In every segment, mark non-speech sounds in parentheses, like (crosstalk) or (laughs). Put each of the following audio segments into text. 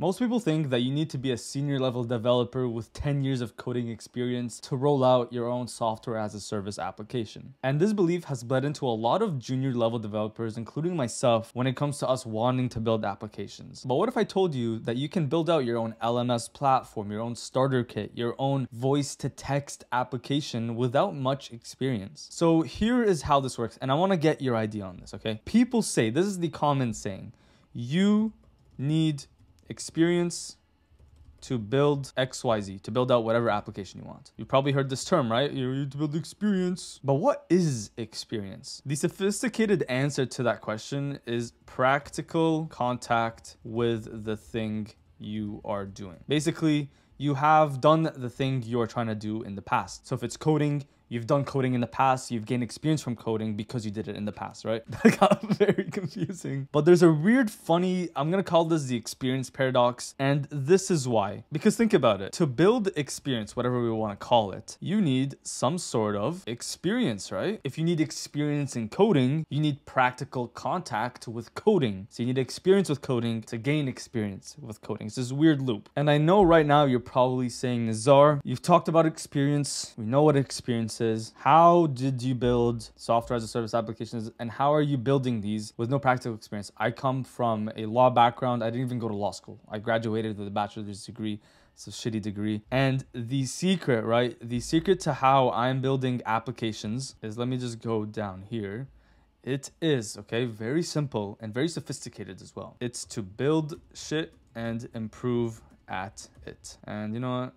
Most people think that you need to be a senior level developer with 10 years of coding experience to roll out your own software as a service application. And this belief has bled into a lot of junior level developers, including myself, when it comes to us wanting to build applications. But what if I told you that you can build out your own LMS platform, your own starter kit, your own voice to text application without much experience? So here is how this works. And I want to get your idea on this, okay? People say, this is the common saying, you need experience to build XYZ, to build out whatever application you want. You probably heard this term, right? You need to build experience. But what is experience? The sophisticated answer to that question is practical contact with the thing you are doing. Basically, you have done the thing you are trying to do in the past. So if it's coding, You've done coding in the past, you've gained experience from coding because you did it in the past, right? (laughs) That got (laughs) very confusing. But there's a weird, funny, I'm gonna call this the experience paradox, and this is why. Because think about it. To build experience, whatever we wanna call it, you need some sort of experience, right? If you need experience in coding, you need practical contact with coding. So you need experience with coding to gain experience with coding. It's this weird loop. And I know right now you're probably saying, Nizar, you've talked about experience. We know what experience is how did you build software as a service applications and how are you building these with no practical experience? I come from a law background. I didn't even go to law school. I graduated with a bachelor's degree. It's a shitty degree. And the secret, right? The secret to how I'm building applications is let me just go down here. It is, okay, very simple and very sophisticated as well. It's to build shit and improve at it. And you know what?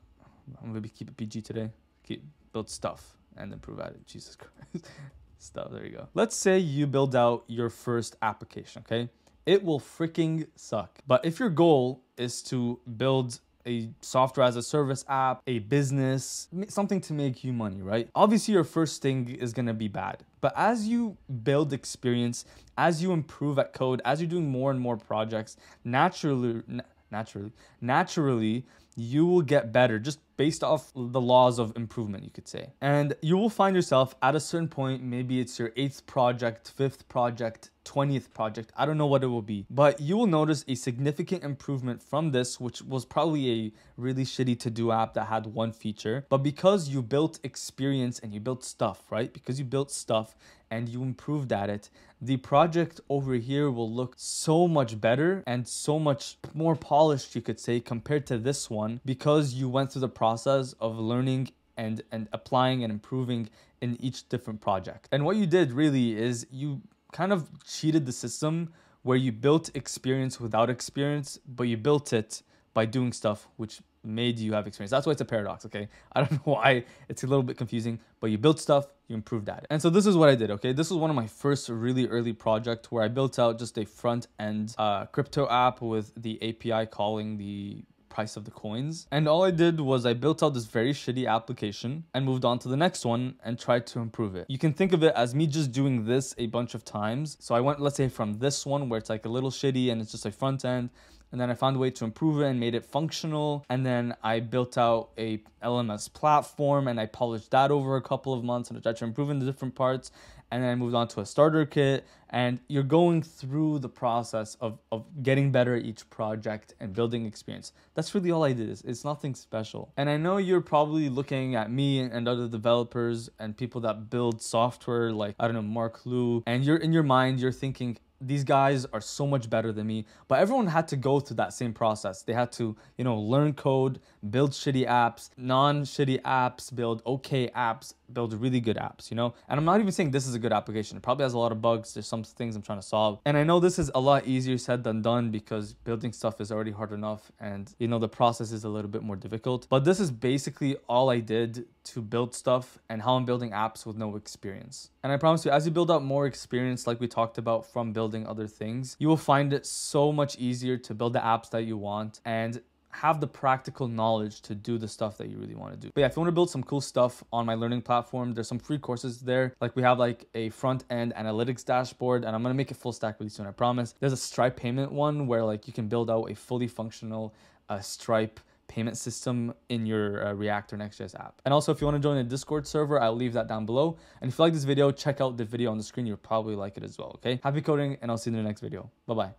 I'm gonna keep it PG today. Keep build stuff and improve at it. Jesus Christ. (laughs) Stuff. There you go. Let's say you build out your first application, okay? It will freaking suck. But if your goal is to build a software as a service app, a business, something to make you money, right? Obviously, your first thing is gonna be bad. But as you build experience, as you improve at code, as you're doing more and more projects, naturally, naturally, naturally, you will get better just based off the laws of improvement, you could say. And you will find yourself at a certain point, maybe it's your eighth project, fifth project, 20th project. I don't know what it will be, but you will notice a significant improvement from this, which was probably a really shitty to do app that had one feature. But because you built experience and you built stuff, right? Because you built stuff and you improved at it, the project over here will look so much better and so much more polished, you could say, compared to this one because you went through the process of learning and, and applying and improving in each different project. And what you did really is you kind of cheated the system where you built experience without experience, but you built it by doing stuff which made you have experience. That's why it's a paradox, okay? (laughs) I don't know why it's a little bit confusing, but you built stuff, you improved at it. And so this is what I did, okay? This was one of my first really early project where I built out just a front end uh, crypto app with the API calling the price of the coins. And all I did was I built out this very shitty application and moved on to the next one and tried to improve it. You can think of it as me just doing this a bunch of times. So I went, let's say from this one where it's like a little shitty and it's just a front end and then I found a way to improve it and made it functional. And then I built out a LMS platform and I polished that over a couple of months and I tried to improve in the different parts and then I moved on to a starter kit. And you're going through the process of, of getting better at each project and building experience. That's really all I did. It's, it's nothing special. And I know you're probably looking at me and other developers and people that build software like, I don't know, Marc Lou, and you're in your mind, you're thinking, these guys are so much better than me. But everyone had to go through that same process. They had to you know learn code build shitty apps non shitty apps build okay apps build really good apps you know? And i'm not even saying this is a good application. It probably has a lot of bugs. There's some things i'm trying to solve. And i know this is a lot easier said than done because building stuff is already hard enough and you know the process is a little bit more difficult. But this is basically all i did to build stuff and how i'm building apps with no experience. And i promise you as you build up more experience like we talked about from building building other things, you will find it so much easier to build the apps that you want and have the practical knowledge to do the stuff that you really want to do. But yeah, if you want to build some cool stuff on my learning platform, there's some free courses there. Like we have like a front end analytics dashboard and I'm going to make it full stack really soon, I promise. There's a Stripe payment one where like you can build out a fully functional uh, Stripe payment system in your uh, React or Next.js app. And also, if you want to join a Discord server, I'll leave that down below. And if you like this video, check out the video on the screen. You'll probably like it as well, okay? Happy coding, and I'll see you in the next video. Bye-bye.